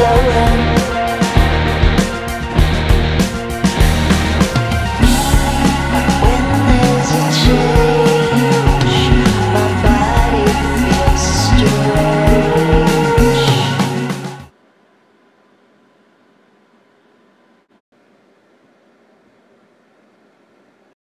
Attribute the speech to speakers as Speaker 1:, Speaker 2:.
Speaker 1: rolling